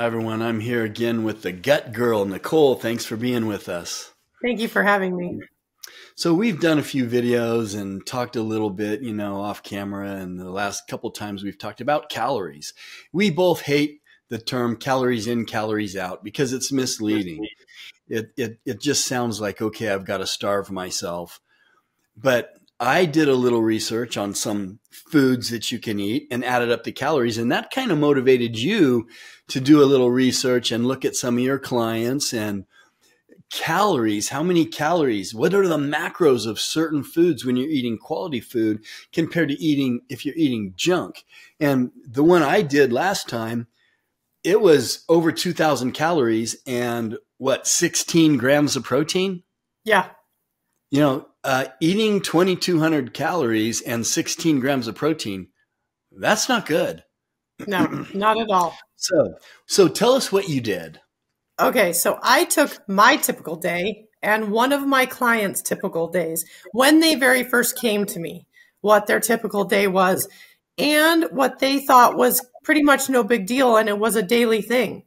Hi, everyone. I'm here again with the gut girl, Nicole. Thanks for being with us. Thank you for having me. So, we've done a few videos and talked a little bit, you know, off camera. And the last couple times we've talked about calories. We both hate the term calories in, calories out because it's misleading. It, it, it just sounds like, okay, I've got to starve myself. But I did a little research on some foods that you can eat and added up the calories. And that kind of motivated you to do a little research and look at some of your clients and calories. How many calories? What are the macros of certain foods when you're eating quality food compared to eating if you're eating junk? And the one I did last time, it was over 2000 calories and what, 16 grams of protein? Yeah. You know, uh, eating 2,200 calories and 16 grams of protein, that's not good. No, not at all. So, so tell us what you did. Okay, so I took my typical day and one of my clients' typical days when they very first came to me, what their typical day was, and what they thought was pretty much no big deal, and it was a daily thing.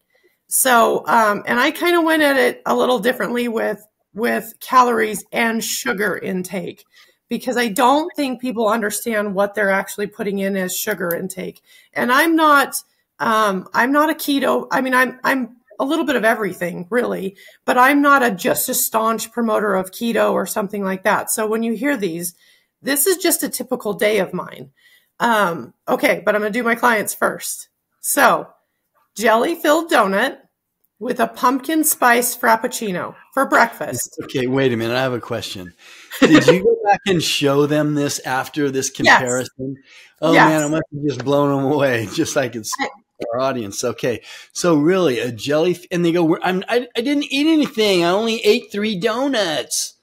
So, um, and I kind of went at it a little differently with with calories and sugar intake because I don't think people understand what they're actually putting in as sugar intake. And I'm not, um, I'm not a keto. I mean, I'm, I'm a little bit of everything really, but I'm not a just a staunch promoter of keto or something like that. So when you hear these, this is just a typical day of mine. Um, okay, but I'm to do my clients first. So jelly filled donut with a pumpkin spice frappuccino for breakfast. Okay, wait a minute. I have a question. Did you go back and show them this after this comparison? Yes. Oh yes. man, I must have just blown them away, just like it's our audience. Okay, so really a jelly, and they go, "I'm I, I didn't eat anything. I only ate three donuts."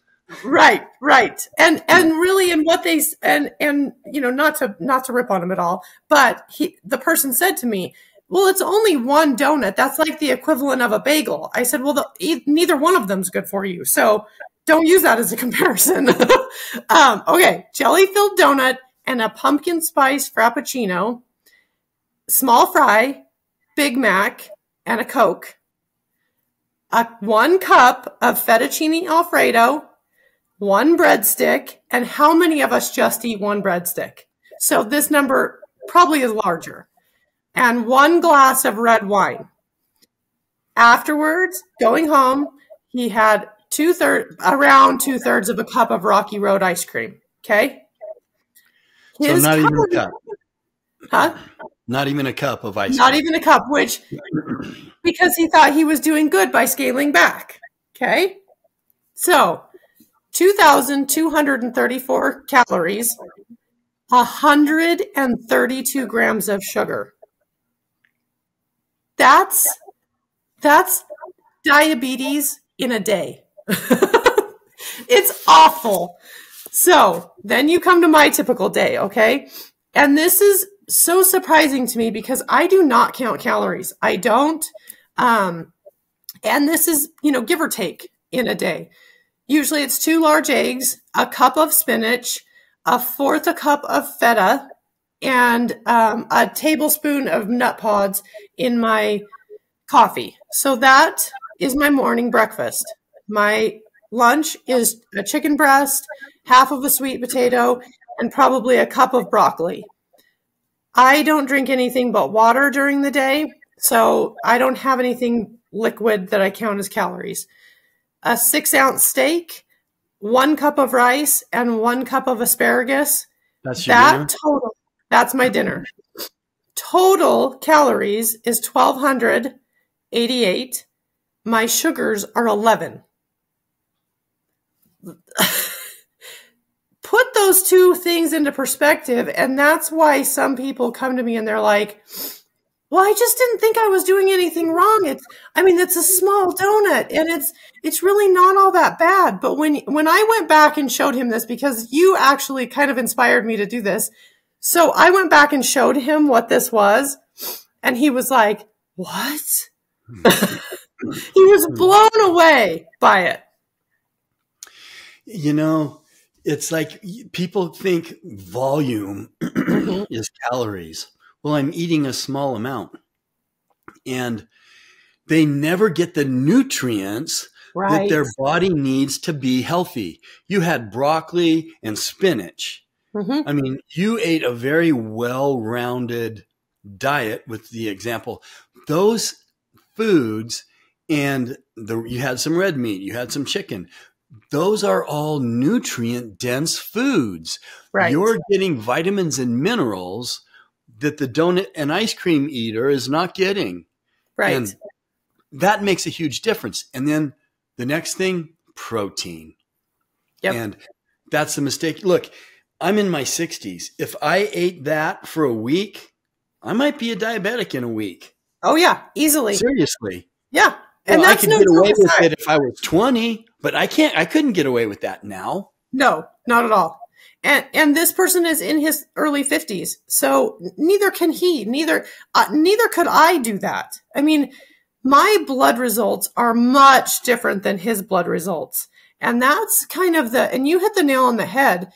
Right, right, and and really, and what they and and you know, not to not to rip on him at all, but he the person said to me, well, it's only one donut. That's like the equivalent of a bagel. I said, well, the, neither one of them's good for you. So don't use that as a comparison. um, okay. Jelly filled donut and a pumpkin spice frappuccino, small fry, Big Mac, and a Coke. A one cup of fettuccine alfredo, one breadstick, and how many of us just eat one breadstick? So this number probably is larger and one glass of red wine. Afterwards, going home, he had two thirds, around two thirds of a cup of Rocky Road ice cream. Okay. His so not even a cup. Huh? Not even a cup of ice. Not cream. even a cup, which because he thought he was doing good by scaling back. Okay. So 2,234 calories, 132 grams of sugar. That's that's diabetes in a day. it's awful. So then you come to my typical day, okay? And this is so surprising to me because I do not count calories. I don't. Um, and this is, you know, give or take in a day. Usually it's two large eggs, a cup of spinach, a fourth a cup of feta, and um, a tablespoon of Nutpods in my coffee. So that is my morning breakfast. My lunch is a chicken breast, half of a sweet potato, and probably a cup of broccoli. I don't drink anything but water during the day, so I don't have anything liquid that I count as calories. A six ounce steak, one cup of rice, and one cup of asparagus. That's your that dinner? total that's my dinner. Total calories is 1288. My sugars are 11. Put those two things into perspective and that's why some people come to me and they're like, well, I just didn't think I was doing anything wrong. It's, I mean, it's a small donut and it's, it's really not all that bad. But when, when I went back and showed him this, because you actually kind of inspired me to do this, so I went back and showed him what this was, and he was like, What? he was blown away by it. You know, it's like people think volume mm-hmm. is calories. Well, I'm eating a small amount. And they never get the nutrients Right. that their body needs to be healthy. You had broccoli and spinach. Mhm. I mean, you ate a very well rounded diet with the example. Those foods and the, you had some red meat, you had some chicken. Those are all nutrient dense foods. Right. You're getting vitamins and minerals that the donut and ice cream eater is not getting. right. And that makes a huge difference. And then the next thing, protein. Yep. And that's the mistake. Look, I'm in my 60s. If I ate that for a week, I might be a diabetic in a week. oh yeah, easily. Seriously. Yeah. And Well, I could no get away with it if I was 20, but I can't, I couldn't get away with that now. No, not at all. And and this person is in his early 50s. So neither can he, neither uh, neither could I do that. I mean, my blood results are much different than his blood results. And that's kind of the and you hit the nail on the head.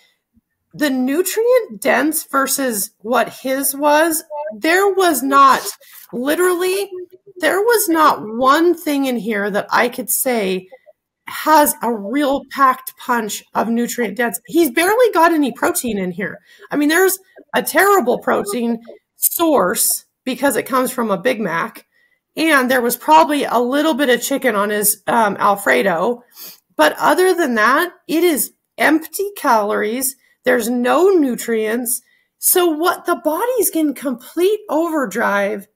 The nutrient dense versus what his was, there was not literally there was not one thing in here that I could say has a real packed punch of nutrient dense. He's barely got any protein in here. I mean, there's a terrible protein source because it comes from a Big Mac, and there was probably a little bit of chicken on his um, Alfredo. But other than that, it is empty calories. There's no nutrients. So what the body's in complete overdrive.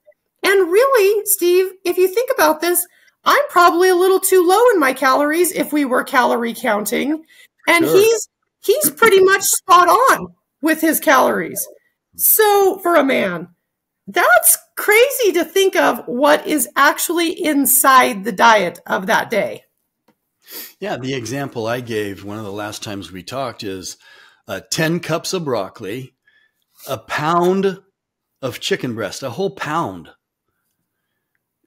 And really, Steve, if you think about this, I'm probably a little too low in my calories if we were calorie counting. And Sure. he's he's pretty much spot on with his calories. So for a man, that's crazy to think of what is actually inside the diet of that day. Yeah, the example I gave one of the last times we talked is uh, 10 cups of broccoli, a pound of chicken breast, a whole pound.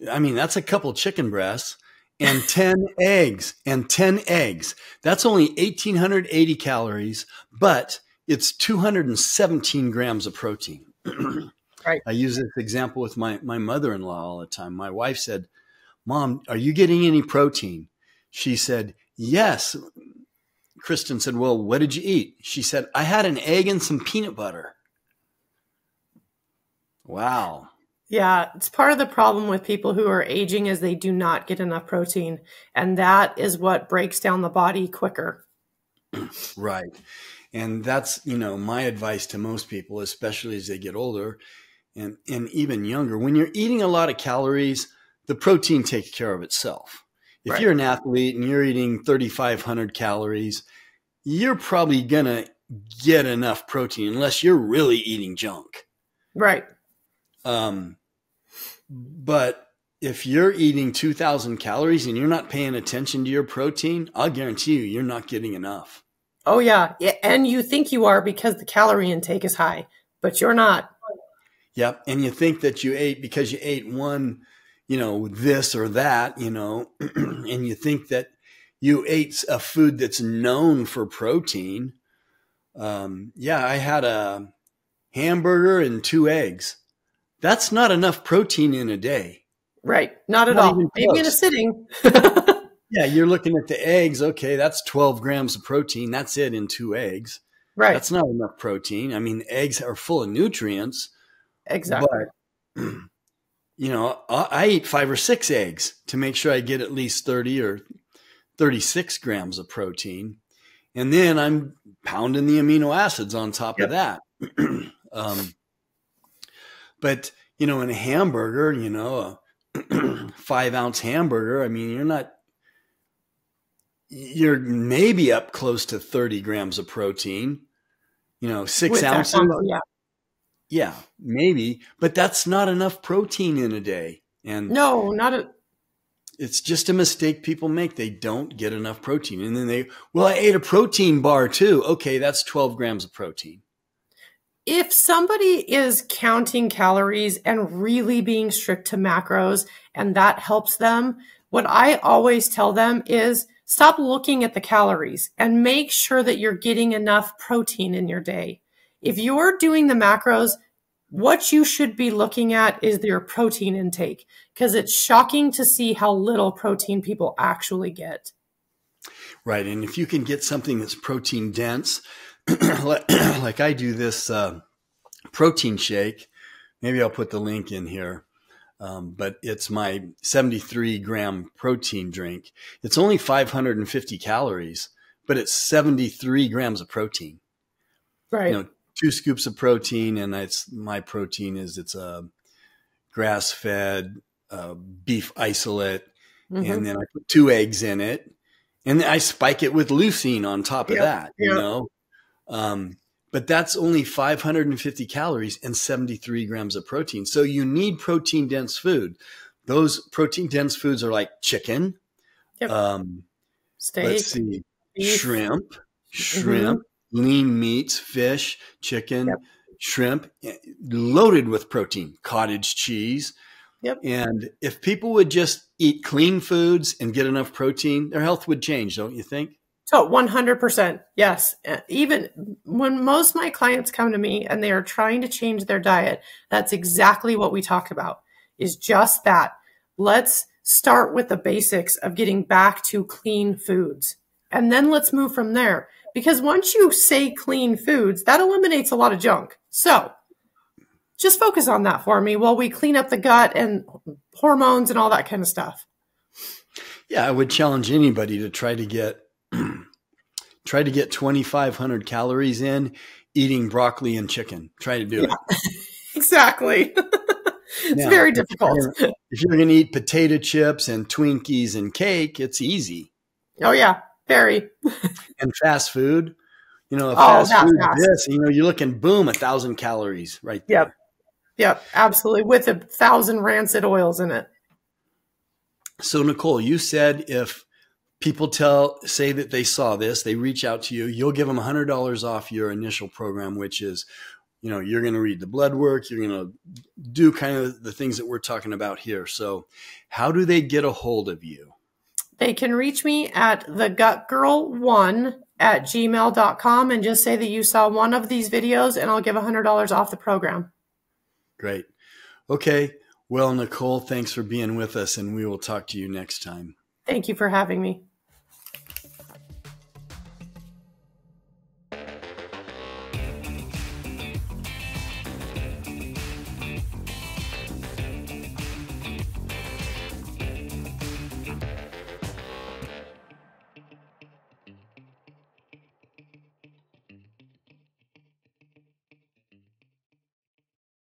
I mean, that's a couple chicken breasts and 10 eggs and 10 eggs. That's only 1880 calories, but it's 217 grams of protein. Right. I use this example with my, my mother in law all the time. My wife said, Mom, are you getting any protein? She said, Yes. Kristen said, Well, what did you eat? She said, I had an egg and some peanut butter. Wow. Yeah, it's part of the problem with people who are aging is they do not get enough protein, and that is what breaks down the body quicker. Right. And that's, you know, my advice to most people, especially as they get older and, and even younger. When you're eating a lot of calories, the protein takes care of itself. If Right. you're an athlete and you're eating 3,500 calories, you're probably going to get enough protein unless you're really eating junk. Right. Um, but if you're eating 2,000 calories and you're not paying attention to your protein, I'll guarantee you, you're not getting enough. Oh yeah, Yeah, and you think you are because the calorie intake is high, but you're not. Yep. And you think that you ate because you ate one, you know, this or that, you know, and you think that you ate a food that's known for protein. Um, yeah, I had a hamburger and two eggs. That's not enough protein in a day. Right. Not at Not all. Maybe in a sitting. Yeah, you're looking at the eggs. Okay, that's 12 grams of protein. That's it in two eggs. right. That's not enough protein. I mean, eggs are full of nutrients. exactly. But you know, I, I eat five or six eggs to make sure I get at least thirty or thirty-six grams of protein, and then I'm pounding the amino acids on top of that. um, but you know, in a hamburger, you know, a five ounce hamburger, I mean, you're not. You're maybe up close to 30 grams of protein, you know, six With ounces. combo, yeah. Yeah, maybe, but that's not enough protein in a day. And No, not a. it's just a mistake people make. They don't get enough protein. And then they, well, I ate a protein bar too. Okay, that's 12 grams of protein. If somebody is counting calories and really being strict to macros and that helps them, what I always tell them is stop looking at the calories and make sure that you're getting enough protein in your day. If you're doing the macros, what you should be looking at is your protein intake because it's shocking to see how little protein people actually get. Right. And if you can get something that's protein dense, like I do this uh, protein shake, maybe I'll put the link in here. Um, but it's my 73 gram protein drink. It's only 550 calories, but it's 73 grams of protein. Right. You know, two scoops of protein, and it's my protein is it's a grass fed uh, beef isolate, mm-hmm. and then I put two eggs in it, and then I spike it with leucine on top of yep. that. Yep. You know, um, but that's only 550 calories and 73 grams of protein. So you need protein dense food. Those protein dense foods are like chicken, yep. um, steak, let's see, beef. shrimp, shrimp, mm-hmm. Lean meats, fish, chicken, yep. shrimp, eh, loaded with protein, cottage cheese. Yep. And if people would just eat clean foods and get enough protein, their health would change, don't you think? So 100%. Yes. Even when most of my clients come to me and they are trying to change their diet, that's exactly what we talk about is just that. Let's start with the basics of getting back to clean foods. And then let's move from there. Because once you say clean foods, that eliminates a lot of junk. So just focus on that for me while we clean up the gut and hormones and all that kind of stuff. Yeah, I would challenge anybody to try to get try to get 2500 calories in eating broccoli and chicken. Try to do yeah. it. exactly. it's now, very difficult. If you're going to eat potato chips and Twinkies and cake, it's easy. Oh yeah, very. and fast food, you know, oh, fast food fast. this, you know, you're looking boom, a thousand calories right there. Yep. Yep, absolutely. With a thousand rancid oils in it. So Nicole, you said if people tell say that they saw this they reach out to you you'll give them $100 off your initial program which is you know you're going to read the blood work you're going to do kind of the things that we're talking about here so how do they get a hold of you they can reach me at the gut girl one at gmail.com and just say that you saw one of these videos and i'll give $100 off the program. Great. Okay. Well nicole thanks for being with us and we will talk to you next time. Thank you for having me